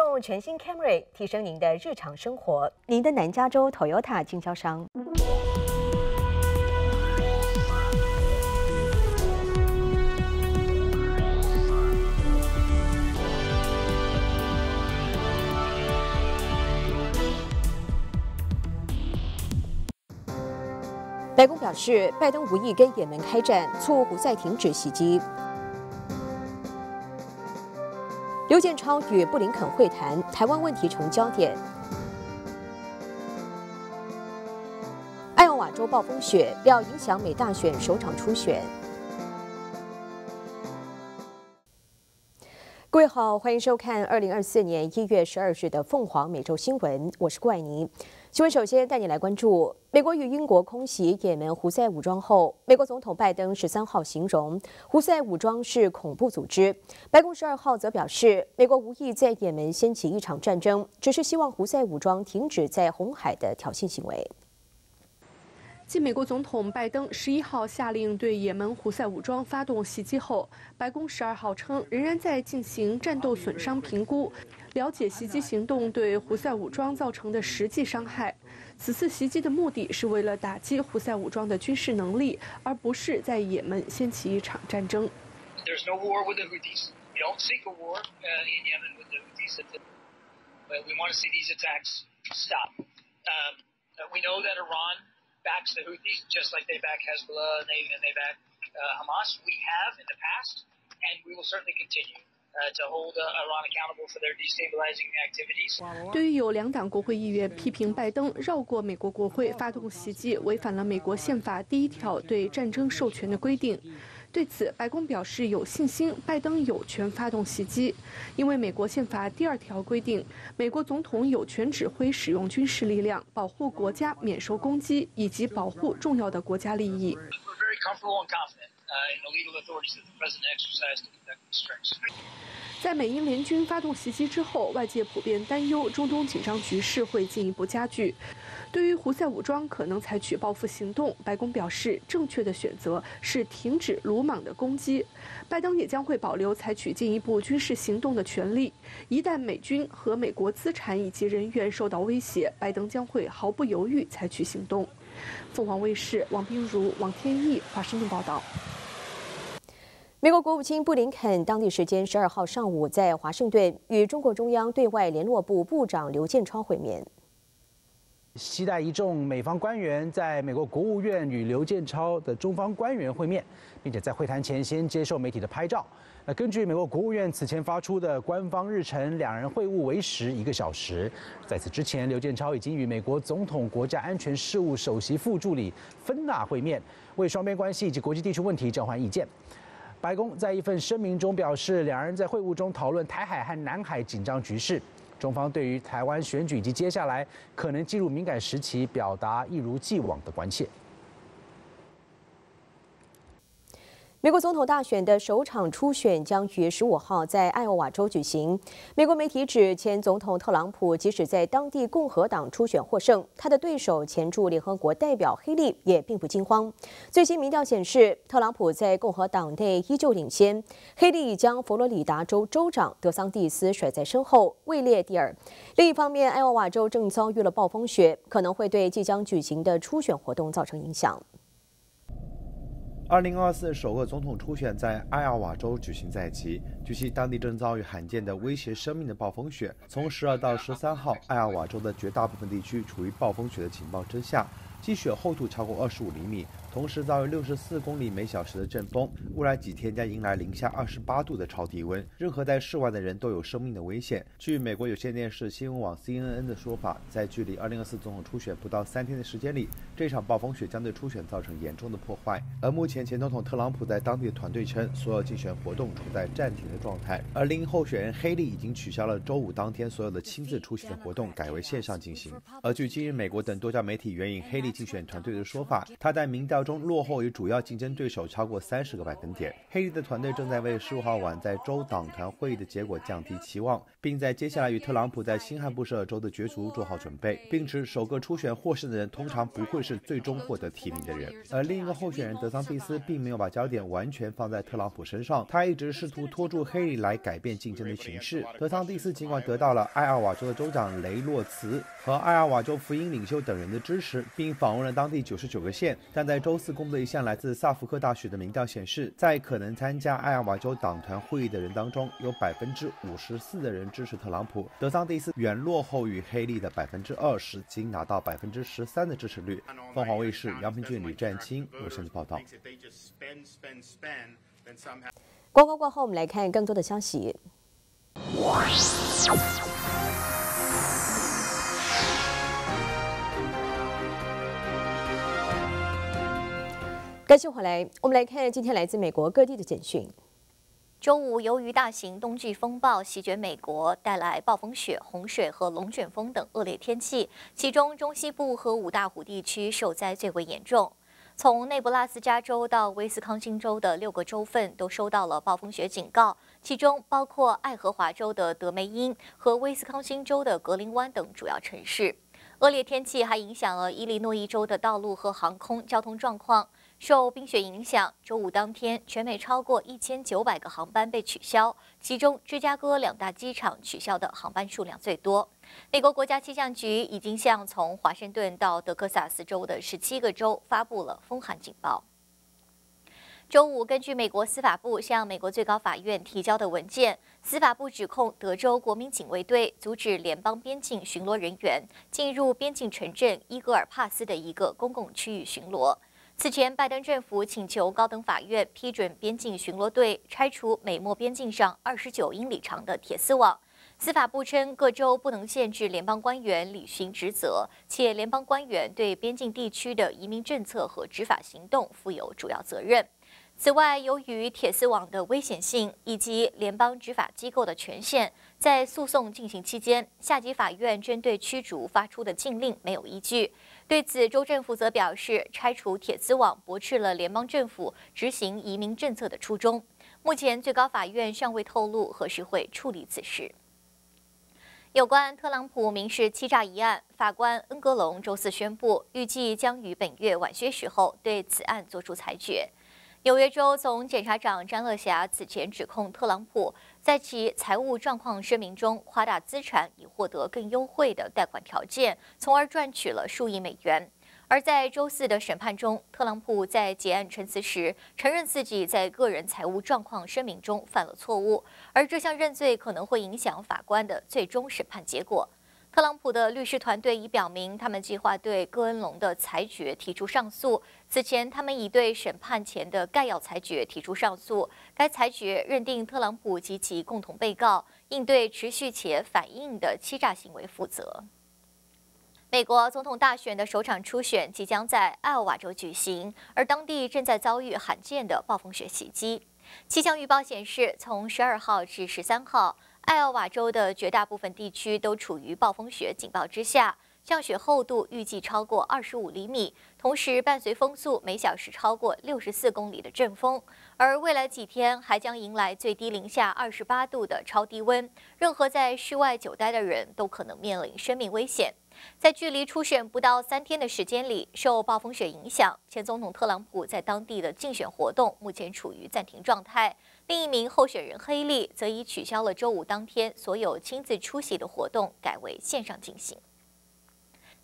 用全新 Camry 提升您的日常生活，您的南加州 Toyota 经销商。白宫表示，拜登无意跟也门开战，促胡塞停止袭击。刘建超与布林肯会谈，台湾问题成焦点。爱奥瓦州暴风雪要影响美大选首场初选。各位好，欢迎收看二零二四年一月十二日的凤凰美洲新闻，我是怪妮。新闻首先带你来关注：美国与英国空袭也门胡塞武装后，美国总统拜登十三号形容胡塞武装是恐怖组织。白宫十二号则表示，美国无意在也门掀起一场战争，只是希望胡塞武装停止在红海的挑衅行为。继美国总统拜登十一号下令对也门胡塞武装发动袭击后，白宫十二号称仍然在进行战斗损伤评估。了解袭击行动对胡塞武装造成的实际伤害。此次袭击的目的是为了打击胡塞武装的军事能力，而不是在也门掀起一场战争。There's no war with the Houthis. We don't seek a war in Yemen with the Houthis. But we want to see these attacks stop. We know that Iran backs the Houthis just like they back Hezbollah and they and they back Hamas. We have in the past, and we will certainly continue. 对于有两党国会议员批评拜登绕过美国国会发动袭击，违反了美国宪法第一条对战争授权的规定， 对此白宫表示有信心，拜登有权发动袭击，因为美国宪法第二条规定，美国总统有权指挥使用军事力量，保护国家免受攻击以及保护重要的国家利益。在美英联军发动袭击之后，外界普遍担忧中东紧张局势会进一步加剧。对于胡塞武装可能采取报复行动，白宫表示，正确的选择是停止鲁莽的攻击。拜登也将会保留采取进一步军事行动的权利。一旦美军和美国资产以及人员受到威胁，拜登将会毫不犹豫采取行动。凤凰卫视王冰如、王天意华盛顿报道。美国国务卿布林肯当地时间十二号上午在华盛顿与中国中央对外联络部部长刘建超会面。期待一众美方官员在美国国务院与刘建超的中方官员会面，并且在会谈前先接受媒体的拍照。那根据美国国务院此前发出的官方日程，两人会晤为时一个小时。在此之前，刘建超已经与美国总统国家安全事务首席副助理芬纳会面，为双边关系以及国际地区问题交换意见。白宫在一份声明中表示，两人在会晤中讨论台海和南海紧张局势。中方对于台湾选举以及接下来可能进入敏感时期，表达一如既往的关切。美国总统大选的首场初选将于十五号在艾奥瓦州举行。美国媒体指，前总统特朗普即使在当地共和党初选获胜，他的对手前驻联合国代表黑利也并不惊慌。最新民调显示，特朗普在共和党内依旧领先，黑利已将佛罗里达州州长德桑蒂斯甩在身后，位列第二。另一方面，艾奥瓦州正遭遇了暴风雪，可能会对即将举行的初选活动造成影响。二零二四首个总统初选在艾奥瓦州举行在即，据悉当地正遭遇罕见的威胁生命的暴风雪。从十二到十三号，艾奥瓦州的绝大部分地区处于暴风雪的警报之下，积雪厚度超过二十五厘米。同时遭遇六十四公里每小时的阵风，未来几天将迎来零下二十八度的超低温，任何在室外的人都有生命的危险。据美国有线电视新闻网 CNN 的说法，在距离二零二四总统初选不到三天的时间里，这场暴风雪将对初选造成严重的破坏。而目前前总统特朗普在当地的团队称，所有竞选活动处在暂停的状态。而另一候选人黑利已经取消了周五当天所有的亲自出席的活动，改为线上进行。而据今日美国等多家媒体援引黑利竞选团队的说法，他在民调。中落后于主要竞争对手超过三十个百分点。黑利的团队正在为十五号晚在州党团会议的结果降低期望，并在接下来与特朗普在新罕布什尔州的角逐做好准备，并指首个初选获胜的人通常不会是最终获得提名的人。而另一个候选人德桑蒂斯并没有把焦点完全放在特朗普身上，他一直试图拖住黑利来改变竞争的形势。德桑蒂斯尽管得到了艾奥瓦州的州长雷洛茨和艾尔瓦州福音领袖等人的支持，并访问了当地九十九个县，但在周四公布的一项来自萨福克大学的民调显示，在可能参加艾尔瓦州党团会议的人当中，有百分之五十四的人支持特朗普。德桑蒂斯远落后于黑利的百分之二十，仅拿到百分之十三的支持率。凤凰卫视杨平俊、李占清有深度报道。广告过后，我们来看更多的消息。感谢回来，我们来看今天来自美国各地的简讯。周五，由于大型冬季风暴席卷美国，带来暴风雪、洪水和龙卷风等恶劣天气，其中中西部和五大湖地区受灾最为严重。从内布拉斯加州到威斯康星州的六个州份都收到了暴风雪警告，其中包括爱荷华州的德梅因和威斯康星州的格林湾等主要城市。恶劣天气还影响了伊利诺伊州的道路和航空交通状况。受冰雪影响，周五当天，全美超过一千九百个航班被取消，其中芝加哥两大机场取消的航班数量最多。美国国家气象局已经向从华盛顿到德克萨斯州的十七个州发布了风寒警报。周五，根据美国司法部向美国最高法院提交的文件，司法部指控德州国民警卫队阻止联邦边境巡逻人员进入边境城镇伊格尔帕斯的一个公共区域巡逻。此前，拜登政府请求高等法院批准边境巡逻队拆除美墨边境上二十九英里长的铁丝网。司法部称，各州不能限制联邦官员履行职责，且联邦官员对边境地区的移民政策和执法行动负有主要责任。此外，由于铁丝网的危险性以及联邦执法机构的权限，在诉讼进行期间，下级法院针对驱逐发出的禁令没有依据。对此，州政府则表示，拆除铁丝网驳斥了联邦政府执行移民政策的初衷。目前，最高法院尚未透露何时会处理此事。有关特朗普民事欺诈一案，法官恩格隆周四宣布，预计将于本月晚些时候对此案作出裁决。纽约州总检察长詹乐霞此前指控特朗普在其财务状况声明中夸大资产，以获得更优惠的贷款条件，从而赚取了数亿美元。而在周四的审判中，特朗普在结案陈词时承认自己在个人财务状况声明中犯了错误，而这项认罪可能会影响法官的最终审判结果。特朗普的律师团队已表明，他们计划对戈恩龙的裁决提出上诉。此前，他们已对审判前的概要裁决提出上诉。该裁决认定特朗普及其共同被告应对持续且反应的欺诈行为负责。美国总统大选的首场初选即将在艾奥瓦州举行，而当地正在遭遇罕见的暴风雪袭击。气象预报显示，从十二号至十三号。艾奥瓦州的绝大部分地区都处于暴风雪警报之下，降雪厚度预计超过二十五厘米，同时伴随风速每小时超过六十四公里的阵风。而未来几天还将迎来最低零下二十八度的超低温，任何在室外久待的人都可能面临生命危险。在距离初选不到三天的时间里，受暴风雪影响，前总统特朗普在当地的竞选活动目前处于暂停状态。另一名候选人黑利则已取消了周五当天所有亲自出席的活动，改为线上进行。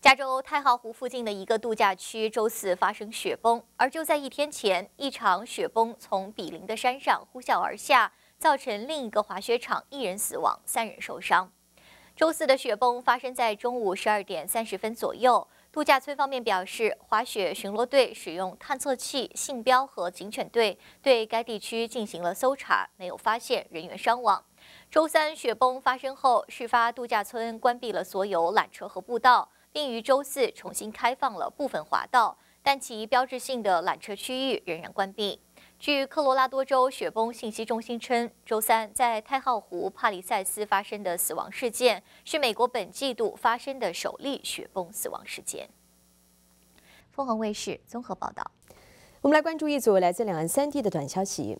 加州太浩湖附近的一个度假区周四发生雪崩，而就在一天前，一场雪崩从比邻的山上呼啸而下，造成另一个滑雪场一人死亡、三人受伤。周四的雪崩发生在中午十二点三十分左右。度假村方面表示，滑雪巡逻队使用探测器、信标和警犬队对该地区进行了搜查，没有发现人员伤亡。周三雪崩发生后，事发度假村关闭了所有缆车和步道，并于周四重新开放了部分滑道，但其标志性的缆车区域仍然关闭。据科罗拉多州雪崩信息中心称，周三在太浩湖帕里塞斯发生的死亡事件是美国本季度发生的首例雪崩死亡事件。凤凰卫视综合报道。我们来关注一组来自两岸三地的短消息。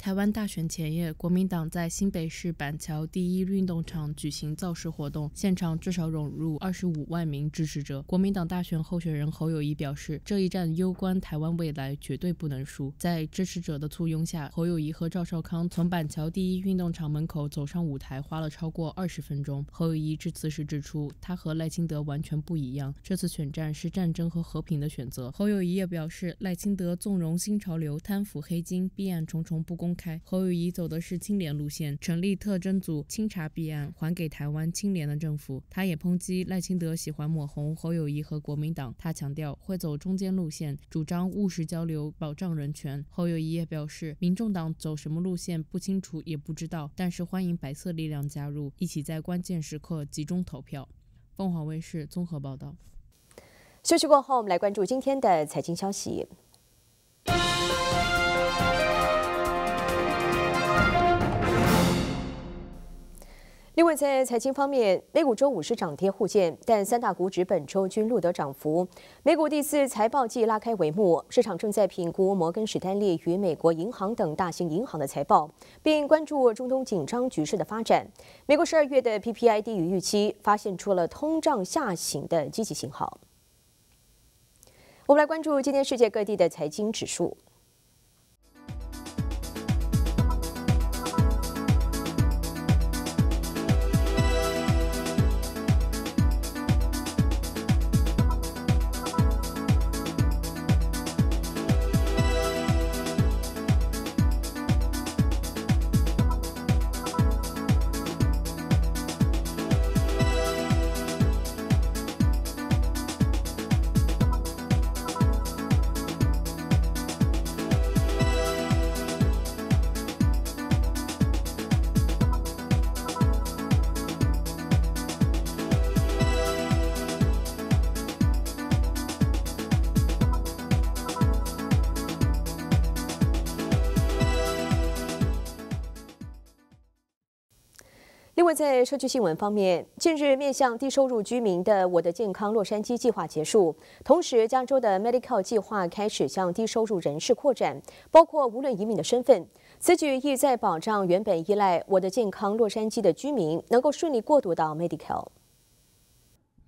台湾大选前夜，国民党在新北市板桥第一运动场举行造势活动，现场至少涌入二十五万名支持者。国民党大选候选人侯友谊表示，这一战攸关台湾未来，绝对不能输。在支持者的簇拥下，侯友谊和赵少康从板桥第一运动场门口走上舞台，花了超过二十分钟。侯友谊致辞时指出，他和赖清德完全不一样，这次选战是战争和和平的选择。侯友谊也表示，赖清德纵容新潮流，贪腐黑金，弊案重重不公。公开，侯友谊走的是清廉路线，成立特侦组清查弊案，还给台湾清廉的政府。他也抨击赖清德喜欢抹红侯友谊和国民党，他强调会走中间路线，主张务实交流，保障人权。侯友谊也表示，民众党走什么路线不清楚也不知道，但是欢迎白色力量加入，一起在关键时刻集中投票。凤凰卫视综合报道。休息过后，我们来关注今天的财经消息。在财经方面，美股周五是涨跌互见，但三大股指本周均录得涨幅。美股第四财报季拉开帷幕，市场正在评估摩根士丹利与美国银行等大型银行的财报，并关注中东紧张局势的发展。美国十二月的 PPI 低于预期，发现出了通胀下行的积极信号。我们来关注今天世界各地的财经指数。在社区新闻方面，近日面向低收入居民的“我的健康洛杉矶”计划结束，同时加州的 Medicare 计划开始向低收入人士扩展，包括无论移民的身份。此举意在保障原本依赖“我的健康洛杉矶”的居民能够顺利过渡到 Medicare。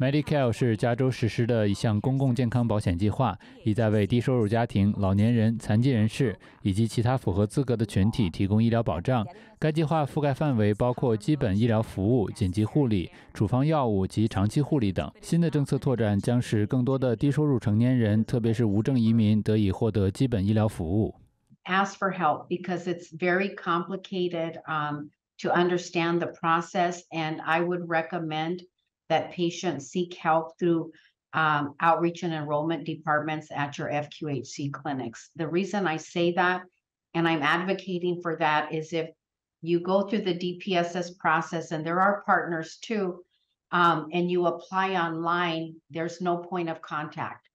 Medicare 是加州实施的一项公共健康保险计划，意在为低收入家庭、老年人、残疾人士以及其他符合资格的群体提供医疗保障。该计划覆盖范围包括基本医疗服务、紧急护理、处方药物及长期护理等。新的政策拓展将使更多的低收入成年人，特别是无证移民，得以获得基本医疗服务。Ask for help because it's very complicated um, to understand the process, and I would recommend. That patients seek help through um, outreach and enrollment departments at your FQHC clinics. The reason I say that and I'm advocating for that is if you go through the DPSS process, and there are partners too, um, and you apply online, there's no point of contact.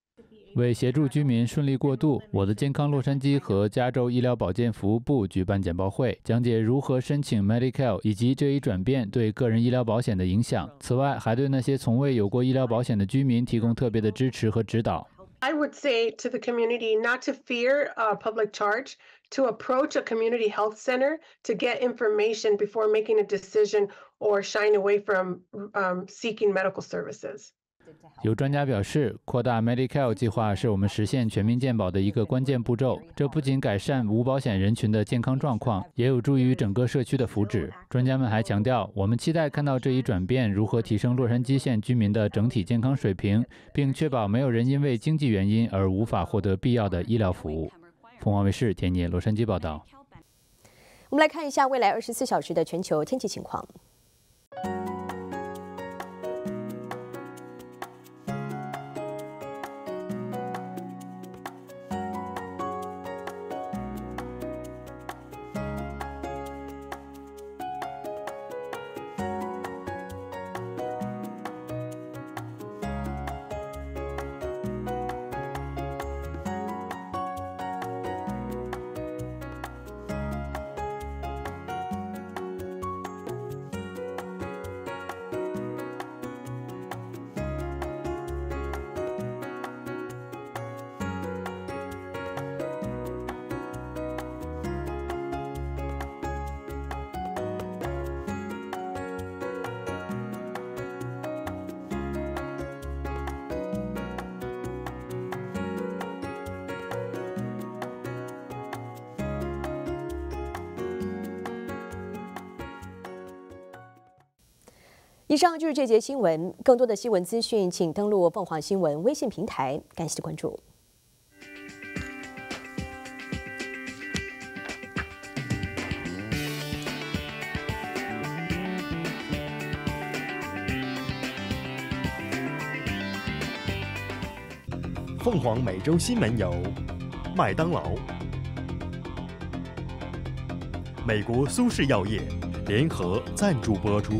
为协助居民顺利过渡，我的健康洛杉矶和加州医疗保健服务部举办简报会，讲解如何申请 Medicare 以及这一转变对个人医疗保险的影响。此外，还对那些从未有过医疗保险的居民提供特别的支持和指导。I would say to the community not to fear a public charge, to approach a community health center to get information before making a decision or shying away from seeking medical services. 有专家表示，扩大 Medicare 计划是我们实现全民健保的一个关键步骤。这不仅改善无保险人群的健康状况，也有助于整个社区的福祉。专家们还强调，我们期待看到这一转变如何提升洛杉矶县居民的整体健康水平，并确保没有人因为经济原因而无法获得必要的医疗服务。凤凰卫视田野洛杉矶报道。我们来看一下未来二十四小时的全球天气情况。以上就是这节新闻，更多的新闻资讯，请登录凤凰新闻微信平台。感谢关注。凤凰每周新闻由麦当劳、美国苏氏药业联合赞助播出。